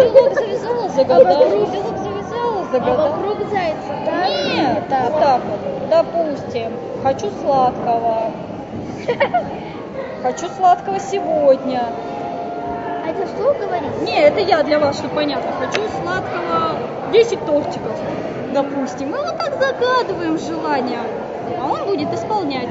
Узелок завязала, загадала. Завязала, А загадала. вокруг зайца, да? Нет, вот так вот. Допустим, хочу сладкого. Хочу сладкого сегодня. А это что говорить? Не, это я для вас, чтобы понятно. Хочу сладкого 10 тортиков, допустим. Мы вот так загадываем желание, а он будет исполнять.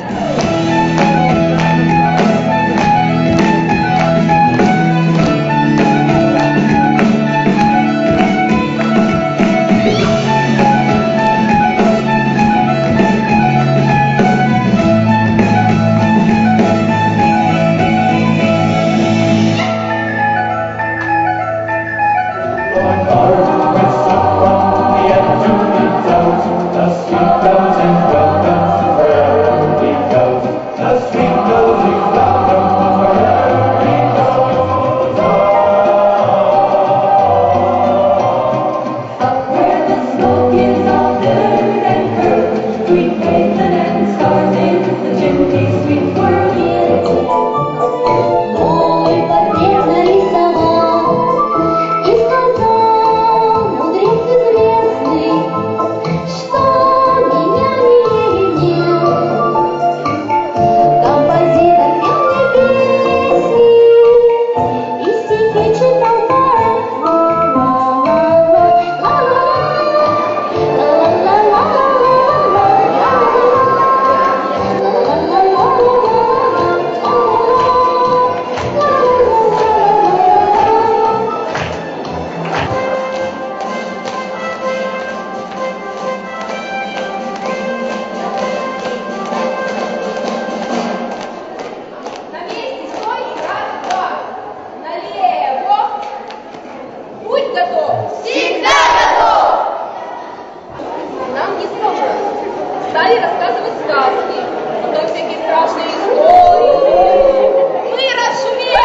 Не сложно. Стали рассказывать сказки, потом всякие страшные истории. Мы расшумели.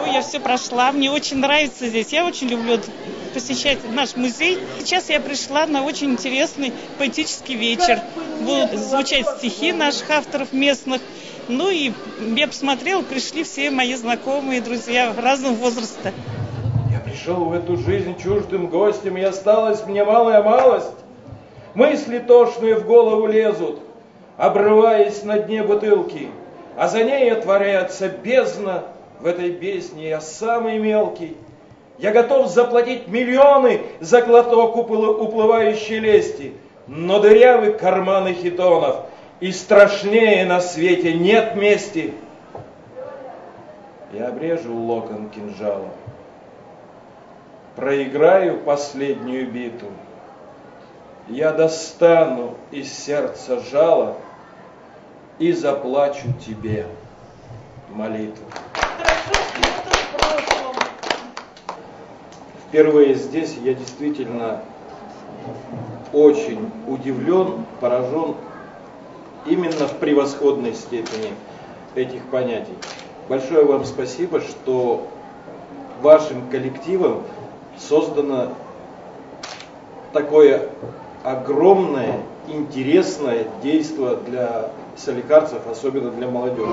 Ну, я все прошла, мне очень нравится здесь. Я очень люблю посещать наш музей. Сейчас я пришла на очень интересный поэтический вечер. Будут звучать стихи наших авторов местных. Ну и я посмотрела, пришли все мои знакомые, друзья разного возраста. Пришел в эту жизнь чуждым гостем, и осталась мне малая малость. Мысли тошные в голову лезут, обрываясь на дне бутылки, а за ней отворяется бездна, в этой бездне я самый мелкий. Я готов заплатить миллионы за глоток уплы- уплывающей лести, но дырявы карманы хитонов, и страшнее на свете нет мести. Я обрежу локон кинжалом, проиграю последнюю битву, я достану из сердца жало и заплачу тебе молитву. Впервые здесь я действительно очень удивлен, поражен именно в превосходной степени этих понятий. Большое вам спасибо, что вашим коллективом создано такое огромное, интересное действие для соликарцев, особенно для молодежи.